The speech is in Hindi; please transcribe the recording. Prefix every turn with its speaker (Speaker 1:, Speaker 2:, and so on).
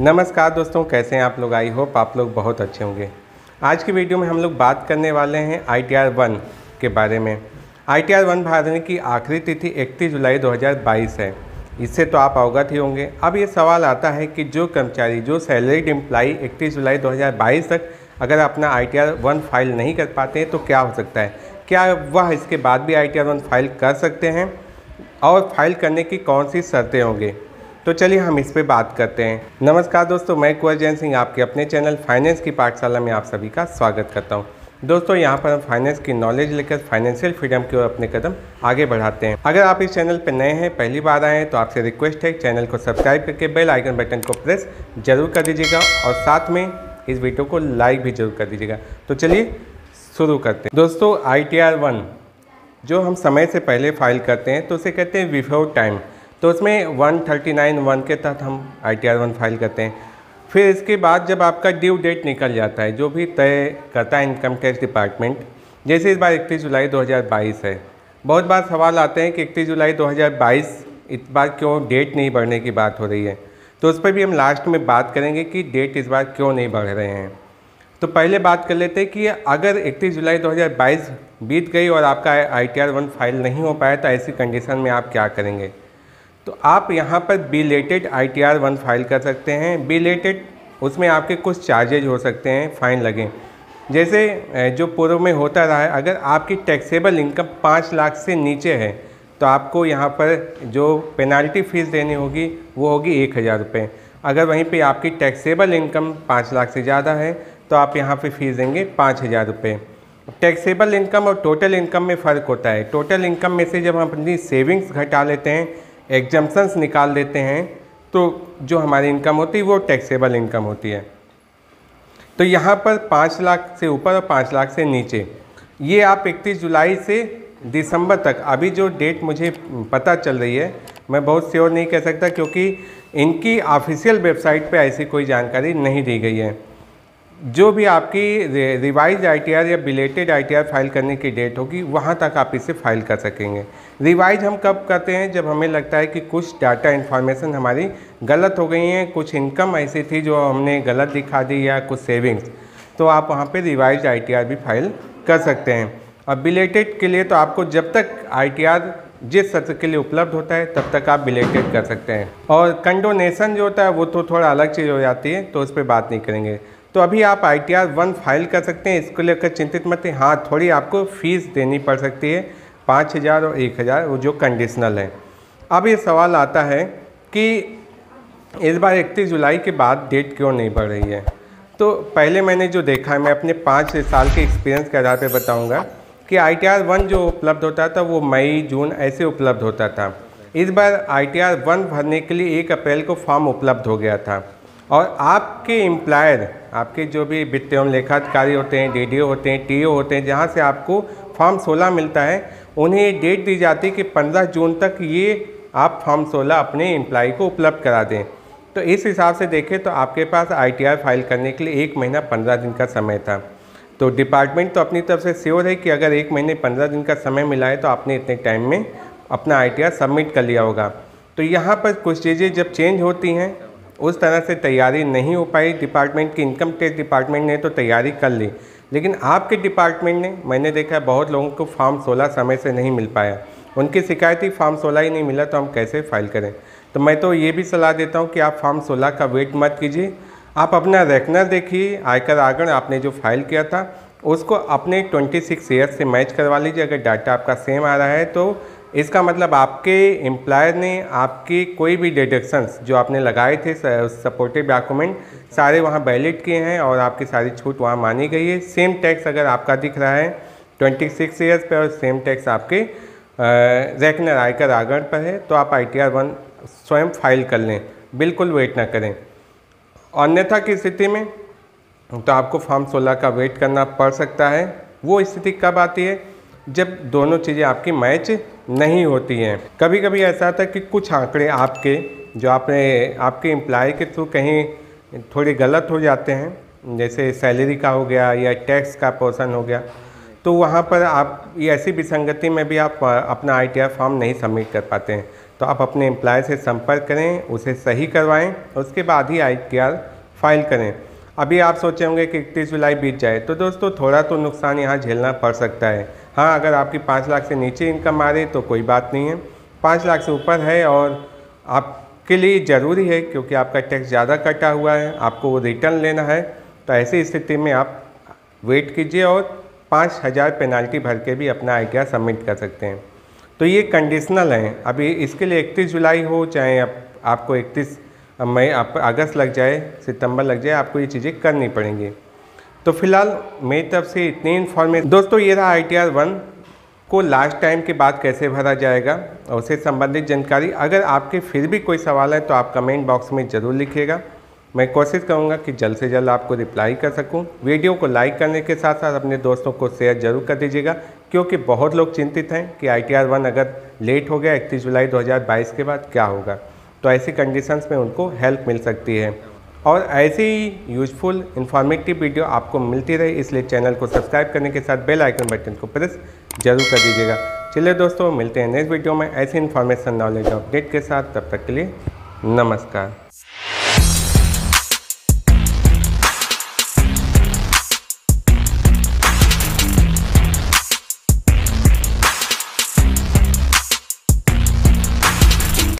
Speaker 1: नमस्कार दोस्तों, कैसे हैं आप लोग? आई होप आप लोग बहुत अच्छे होंगे। आज की वीडियो में हम लोग बात करने वाले हैं आई टी आर वन के बारे में। आई टी आर वन भरने की आखिरी तिथि 31 जुलाई 2022 है। इससे तो आप अवगत ही होंगे। अब ये सवाल आता है कि जो कर्मचारी, जो सैलरीड एम्प्लाई 31 जुलाई 2022 तक अगर अपना I T R one file नहीं कर पाते हैं तो क्या हो सकता है? क्या वह इसके बाद भी I T R one file कर सकते हैं? और फ़ाइल करने की कौन सी शर्तें होंगी? तो चलिए हम इस पर बात करते हैं। नमस्कार दोस्तों, मैं कुंवर जैन सिंह आपके अपने चैनल फाइनेंस की पाठशाला में आप सभी का स्वागत करता हूँ। दोस्तों, यहाँ पर हम फाइनेंस की नॉलेज लेकर फाइनेंशियल फ्रीडम की ओर अपने कदम आगे बढ़ाते हैं। अगर आप इस चैनल पर नए हैं, पहली बार आए हैं तो आपसे रिक्वेस्ट है, चैनल को सब्सक्राइब करके बेल आइकन बटन को प्रेस ज़रूर कर दीजिएगा और साथ में इस वीडियो को लाइक भी ज़रूर कर दीजिएगा। तो चलिए शुरू करते हैं। दोस्तों, आई टी आर वन, जो हम समय से पहले फ़ाइल करते हैं तो उसे कहते हैं बिफोर टाइम। तो उसमें वन थर्टी नाइन, वन के तहत हम I T R one file करते हैं। फिर इसके बाद जब आपका ड्यू डेट निकल जाता है, जो भी तय करता है इनकम टैक्स डिपार्टमेंट, जैसे इस बार इकतीस जुलाई 2022 है। बहुत बार सवाल आते हैं कि इकतीस जुलाई 2022 इस बार क्यों डेट नहीं बढ़ने की बात हो रही है? तो उस पर भी हम लास्ट में बात करेंगे कि डेट इस बार क्यों नहीं बढ़ रहे हैं। तो पहले बात कर लेते हैं कि अगर 31 जुलाई 2022 बीत गई और आपका I T R one file नहीं हो पाया तो ऐसी कंडीशन में आप क्या करेंगे? तो आप यहाँ पर belated I T R one file कर सकते हैं। बिलेटेड उसमें आपके कुछ चार्जेज हो सकते हैं फ़ाइन लगें। जैसे जो पूर्व में होता रहा है, अगर आपकी टैक्सेबल इनकम पाँच लाख से नीचे है तो आपको यहाँ पर जो पेनाल्टी फ़ीस देनी होगी, वो होगी एक हज़ार रुपये अगर वहीं पे आपकी टैक्सेबल इनकम पाँच लाख से ज़्यादा है तो आप यहाँ पे फ़ीस देंगे पाँच हज़ार रुपये टैक्सेबल इनकम और टोटल इनकम में फ़र्क होता है। टोटल इनकम में से जब हम अपनी सेविंग्स घटा लेते हैं एग्जाम्सन्स निकाल देते हैं तो जो हमारी इनकम होती है, वो टैक्सेबल इनकम होती है। तो यहाँ पर पाँच लाख से ऊपर और पाँच लाख से नीचे। ये आप इकतीस जुलाई से दिसंबर तक, अभी जो डेट मुझे पता चल रही है, मैं बहुत श्योर नहीं कह सकता क्योंकि इनकी ऑफिशियल वेबसाइट पे ऐसी कोई जानकारी नहीं दी गई है। जो भी आपकी रिवाइज आईटीआर या बिलेटेड आईटीआर फ़ाइल करने की डेट होगी, वहाँ तक आप इसे फ़ाइल कर सकेंगे। रिवाइज हम कब करते हैं? जब हमें लगता है कि कुछ डाटा इन्फॉर्मेशन हमारी गलत हो गई हैं, कुछ इनकम ऐसी थी जो हमने गलत दिखा दी या कुछ सेविंग्स तो आप वहाँ पे रिवाइज आईटीआर भी फ़ाइल कर सकते हैं। और बिलेटेड के लिए तो आपको जब तक आईटीआर जिस सत्र के लिए उपलब्ध होता है, तब तक आप बिलेटेड कर सकते हैं। और कंडोनेशन जो होता है, वो तो थोड़ा अलग चीज़ हो जाती है तो उस पर बात नहीं करेंगे। तो अभी आप I T R one file कर सकते हैं, इसको लेकर चिंतित मत है। हाँ थोड़ी आपको फ़ीस देनी पड़ सकती है, पाँच हज़ार और एक हज़ार, वो जो कंडीशनल है। अब ये सवाल आता है कि इस बार इकतीस जुलाई के बाद डेट क्यों नहीं बढ़ रही है? तो पहले मैंने जो देखा है, मैं अपने पाँच साल के एक्सपीरियंस के आधार पर बताऊँगा कि आई टी आर वन जो उपलब्ध होता था, वो मई, जून ऐसे उपलब्ध होता था। इस बार आई टी आर वन भरने के लिए एक अप्रैल को फॉर्म उपलब्ध हो गया था। और आपके एम्प्लॉयर आपके जो भी वित्त एवं लेखाधिकारी होते हैं डीडीओ होते हैं टीओ होते हैं, जहाँ से आपको फॉर्म 16 मिलता है, उन्हें डेट दी जाती है कि 15 जून तक ये आप फॉर्म 16 अपने एम्प्लॉय को उपलब्ध करा दें। तो इस हिसाब से देखें तो आपके पास आईटीआर फ़ाइल करने के लिए एक महीना पंद्रह दिन का समय था। तो डिपार्टमेंट तो अपनी तरफ़ से श्योर है कि अगर एक महीने पंद्रह दिन का समय मिला है तो आपने इतने टाइम में अपना आईटीआर सबमिट कर लिया होगा। तो यहाँ पर कुछ चीज़ें जब चेंज होती हैं उस तरह से तैयारी नहीं हो पाई। डिपार्टमेंट की इनकम टैक्स डिपार्टमेंट ने तो तैयारी कर ली। लेकिन आपके डिपार्टमेंट ने, मैंने देखा बहुत लोगों को फॉर्म 16 समय से नहीं मिल पाया। उनकी शिकायत ही फॉर्म 16 ही नहीं मिला तो हम कैसे फ़ाइल करें? तो मैं तो ये भी सलाह देता हूँ कि आप फॉर्म 16 का वेट मत कीजिए। आप अपना रेकनर देखिए, आयकर आगण आपने जो फ़ाइल किया था, उसको अपने 26 ईयर्स से मैच करवा लीजिए। अगर डाटा आपका सेम आ रहा है तो इसका मतलब आपके एम्प्लॉयर ने आपकी कोई भी डिडक्शंस जो आपने लगाए थे सपोर्टिव डॉक्यूमेंट सारे वहाँ वैलिड किए हैं और आपकी सारी छूट वहाँ मानी गई है। सेम टैक्स अगर आपका दिख रहा है 26 सिक्स ईयर्स पर और सेम टैक्स आपके रेकनर आयकर आगण पर है तो आप आई टी आर वन स्वयं फ़ाइल कर लें। बिल्कुल वेट ना करें। अन्यथा की स्थिति में तो आपको फॉर्म सोलह का वेट करना पड़ सकता है। वो स्थिति कब आती है? जब दोनों चीज़ें आपकी मैच नहीं होती हैं। कभी कभी ऐसा था कि कुछ आंकड़े आपके, जो आपने, आपके एम्प्लॉय के थ्रू कहीं थोड़े गलत हो जाते हैं, जैसे सैलरी का हो गया या टैक्स का पोर्सन हो गया तो वहाँ पर आप, ये ऐसी विसंगति में भी आप, अपना आई फॉर्म नहीं सबमिट कर पाते हैं। तो आप अपने एम्प्लॉय से संपर्क करें, उसे सही करवाएँ उसके बाद ही आईटीआर फ़ाइल करें। अभी आप सोचे होंगे कि इकतीस जुलाई बीत जाए तो दोस्तों थोड़ा तो नुकसान यहाँ झेलना पड़ सकता है। हाँ अगर आपकी पाँच लाख से नीचे इनकम आ रही तो कोई बात नहीं है। पाँच लाख से ऊपर है और आपके लिए ज़रूरी है क्योंकि आपका टैक्स ज़्यादा कटा हुआ है आपको वो रिटर्न लेना है तो ऐसी स्थिति में आप वेट कीजिए और पाँच हज़ार पेनाल्टी भर के भी अपना आई सबमिट कर सकते हैं। तो ये कंडीशनल हैं। अभी इसके लिए इकतीस जुलाई हो चाहे आप, आपको इकतीस मई आप अगस्त लग जाए, सितंबर लग जाए, आपको ये चीज़ें करनी पड़ेंगी। तो फ़िलहाल मेरी तरफ़ से इतनी इन्फॉर्मेशन दोस्तों, ये रहा आई टी आर वन को लास्ट टाइम के बाद कैसे भरा जाएगा, और उससे संबंधित जानकारी। अगर आपके फिर भी कोई सवाल है तो आप कमेंट बॉक्स में ज़रूर लिखिएगा। मैं कोशिश करूँगा कि जल्द से जल्द आपको रिप्लाई कर सकूँ। वीडियो को लाइक करने के साथ साथ अपने दोस्तों को शेयर ज़रूर कर दीजिएगा, क्योंकि बहुत लोग चिंतित हैं कि आई टी आर वन अगर लेट हो गया, इकतीस जुलाई 2022 के बाद क्या होगा। तो ऐसी कंडीशंस में उनको हेल्प मिल सकती है। और ऐसी ही यूजफुल इंफॉर्मेटिव वीडियो आपको मिलती रहे, इसलिए चैनल को सब्सक्राइब करने के साथ बेल आइकन बटन को प्रेस ज़रूर कर दीजिएगा। चलिए दोस्तों, मिलते हैं नेक्स्ट वीडियो में। ऐसी इन्फॉर्मेशन नॉलेज अपडेट के साथ, तब तक के लिए नमस्कार।